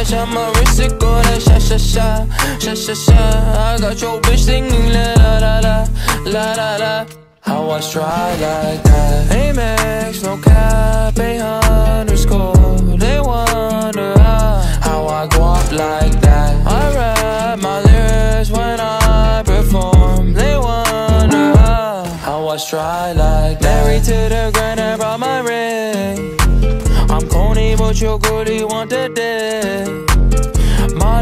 la. I shot my wrist, it go like sha sha sha, sha sha sha. I got your bitch singing la la la la, la la. How I try like that. Amex, no cap, a underscore They wonder how, I go up like that. I rap my lyrics when I perform. They wonder how, I try like that. Married to the grind, I brought my ring. I'm corny, but you're good, you want the dick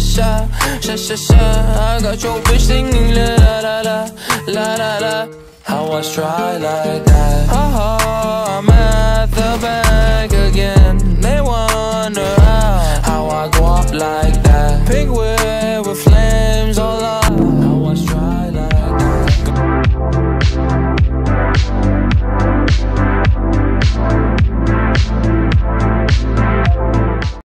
sha sha sha Sha sha. I got your bitch singing la la la la La la. How I try like that. Ha I'm